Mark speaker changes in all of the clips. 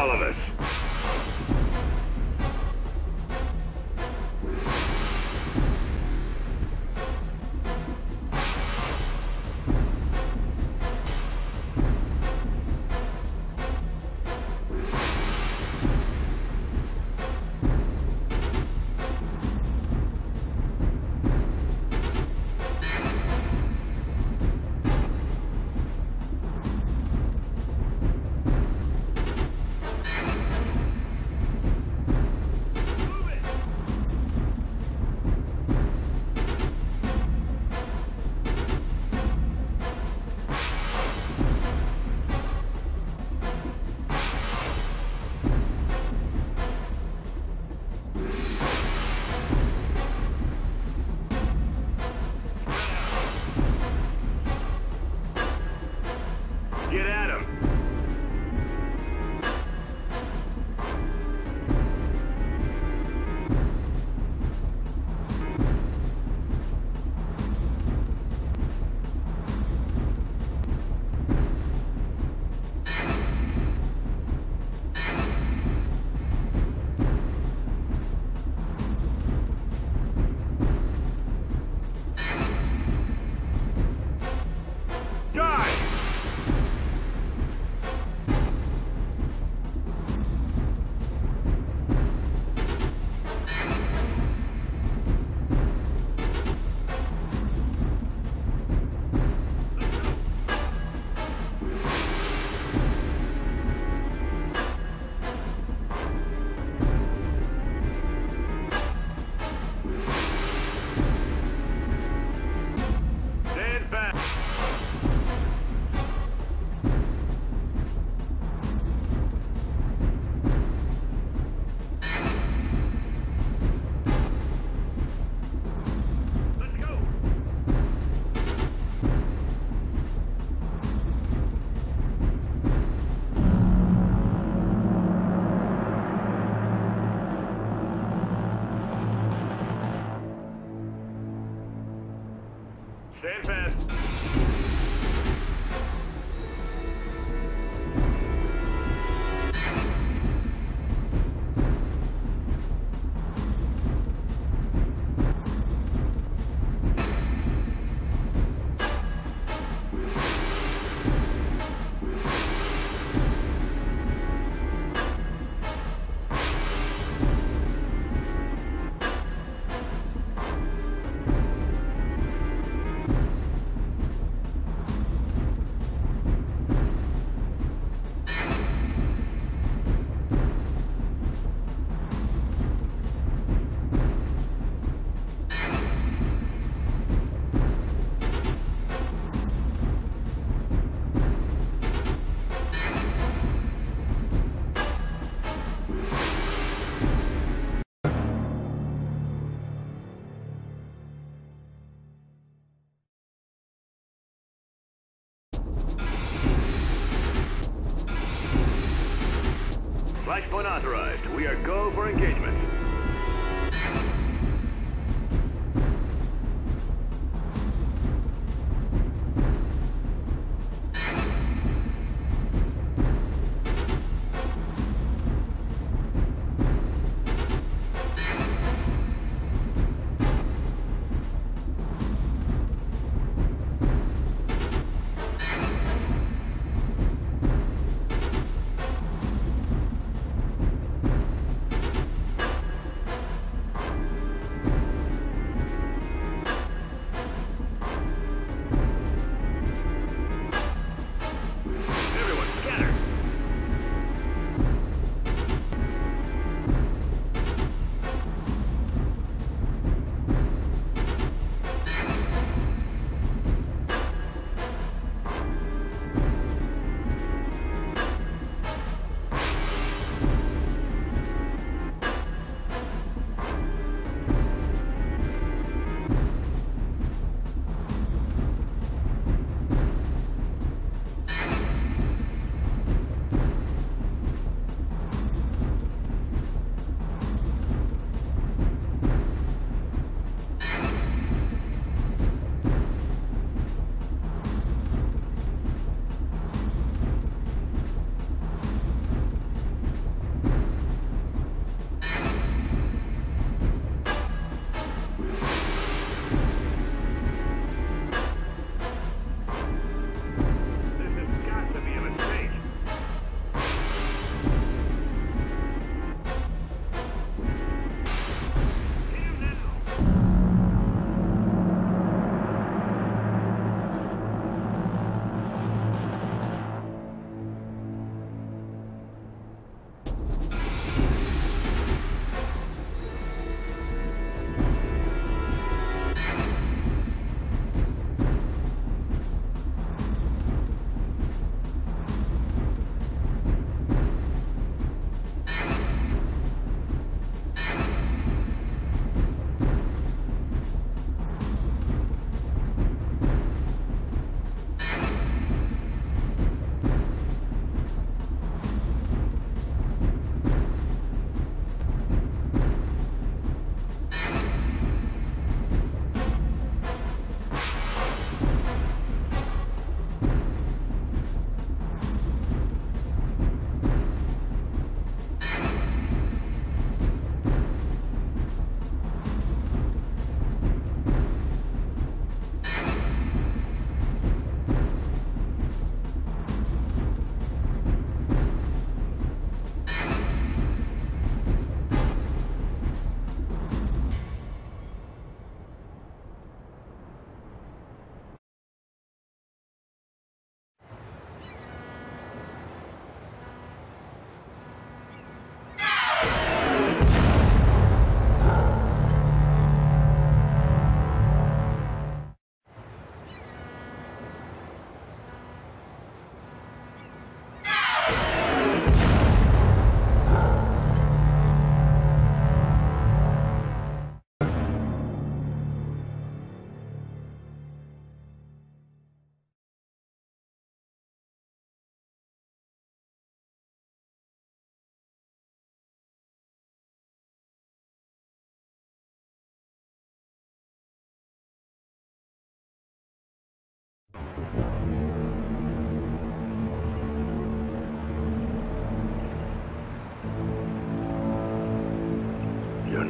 Speaker 1: all of us. Die! Flashpoint authorized. We are go for engagement.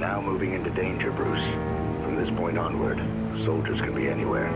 Speaker 2: Now moving into danger, Bruce. From this point onward, soldiers can be anywhere.